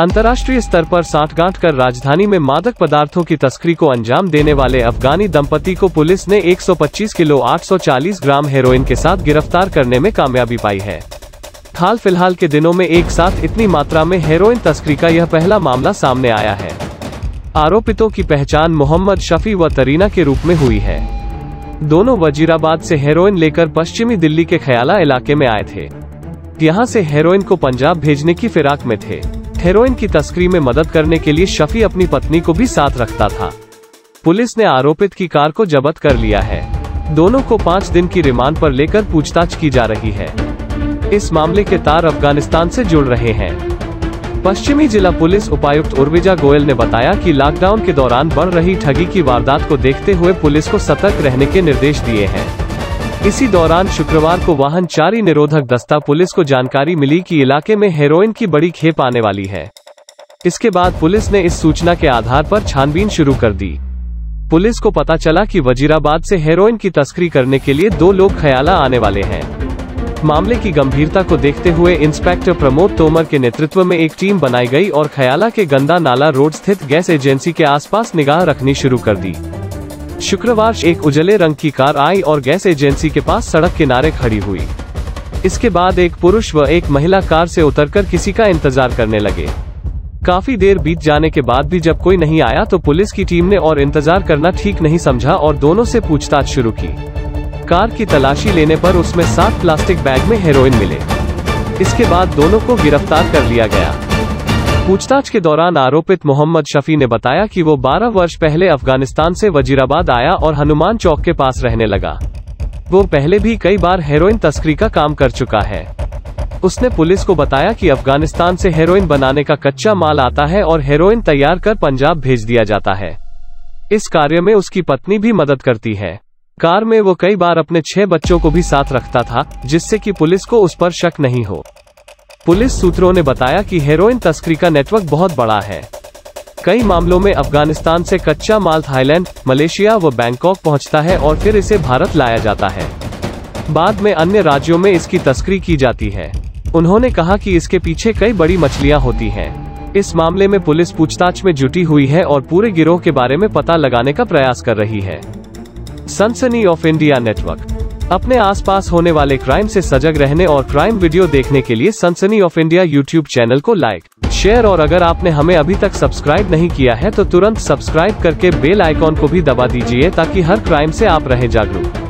अंतर्राष्ट्रीय स्तर पर साठगांठ कर राजधानी में मादक पदार्थों की तस्करी को अंजाम देने वाले अफगानी दंपति को पुलिस ने 125 किलो 840 ग्राम हेरोइन के साथ गिरफ़्तार करने में कामयाबी पाई है। हाल फ़िलहाल के दिनों में एक साथ इतनी मात्रा में हेरोइन तस्करी का यह पहला मामला सामने आया है। आरोपितों की पहचान मोहम्मद शफी व तरीना के रूप में हुई है। दोनों वजीराबाद से हेरोइन लेकर पश्चिमी दिल्ली के खयाला इलाके में आए थे। यहाँ से हेरोइन को पंजाब भेजने की फिराक में थे। हेरोइन की तस्करी में मदद करने के लिए शफी अपनी पत्नी को भी साथ रखता था। पुलिस ने आरोपित की कार को जब्त कर लिया है। दोनों को पाँच दिन की रिमांड पर लेकर पूछताछ की जा रही है। इस मामले के तार अफ़गानिस्तान से जुड़ रहे हैं। पश्चिमी जिला पुलिस उपायुक्त उर्विजा गोयल ने बताया कि लॉकडाउन के दौरान बढ़ रही ठगी की वारदात को देखते हुए पुलिस को सतर्क रहने के निर्देश दिए हैं। इसी दौरान शुक्रवार को वाहन चारी निरोधक दस्ता पुलिस को जानकारी मिली कि इलाके में हेरोइन की बड़ी खेप आने वाली है। इसके बाद पुलिस ने इस सूचना के आधार पर छानबीन शुरू कर दी। पुलिस को पता चला कि वजीराबाद से हेरोइन की तस्करी करने के लिए दो लोग खयाला आने वाले हैं। मामले की गंभीरता को देखते हुए इंस्पेक्टर प्रमोद तोमर के नेतृत्व में एक टीम बनाई गई और खयाला के गंदा नाला रोड स्थित गैस एजेंसी के आसपास निगाह रखनी शुरू कर दी। शुक्रवार एक उजले रंग की कार आई और गैस एजेंसी के पास सड़क किनारे खड़ी हुई। इसके बाद एक पुरुष व एक महिला कार से उतरकर किसी का इंतज़ार करने लगे। काफ़ी देर बीत जाने के बाद भी जब कोई नहीं आया तो पुलिस की टीम ने और इंतज़ार करना ठीक नहीं समझा और दोनों से पूछताछ शुरू की। कार की तलाशी लेने पर उसमें सात प्लास्टिक बैग में हेरोइन मिले। इसके बाद दोनों को गिरफ़्तार कर लिया गया। पूछताछ के दौरान आरोपित मोहम्मद शफी ने बताया कि वो 12 वर्ष पहले अफ़गानिस्तान से वजीराबाद आया और हनुमान चौक के पास रहने लगा। वो पहले भी कई बार हेरोइन तस्करी का काम कर चुका है। उसने पुलिस को बताया कि अफ़गानिस्तान से हेरोइन बनाने का कच्चा माल आता है और हेरोइन तैयार कर पंजाब भेज दिया जाता है। इस कार्य में उसकी पत्नी भी मदद करती है। कार में वो कई बार अपने छह बच्चों को भी साथ रखता था, जिससे कि पुलिस को उस पर शक नहीं हो। पुलिस सूत्रों ने बताया कि हेरोइन तस्करी का नेटवर्क बहुत बड़ा है। कई मामलों में अफ़गानिस्तान से कच्चा माल थाईलैंड, मलेशिया व बैंकॉक पहुँचता है और फिर इसे भारत लाया जाता है। बाद में अन्य राज्यों में इसकी तस्करी की जाती है। उन्होंने कहा कि इसके पीछे कई बड़ी मछलियाँ होती हैं। इस मामले में पुलिस पूछताछ में जुटी हुई है और पूरे गिरोह के बारे में पता लगाने का प्रयास कर रही है। सनसनी ऑफ़ इंडिया नेटवर्क अपने आसपास होने वाले क्राइम से सजग रहने और क्राइम वीडियो देखने के लिए Sansani of India YouTube channel को लाइक शेयर और अगर आपने हमें अभी तक सब्सक्राइब नहीं किया है तो तुरंत सब्सक्राइब करके बेल आइकॉन को भी दबा दीजिए ताकि हर क्राइम ऐसी आप रहे जागरूक।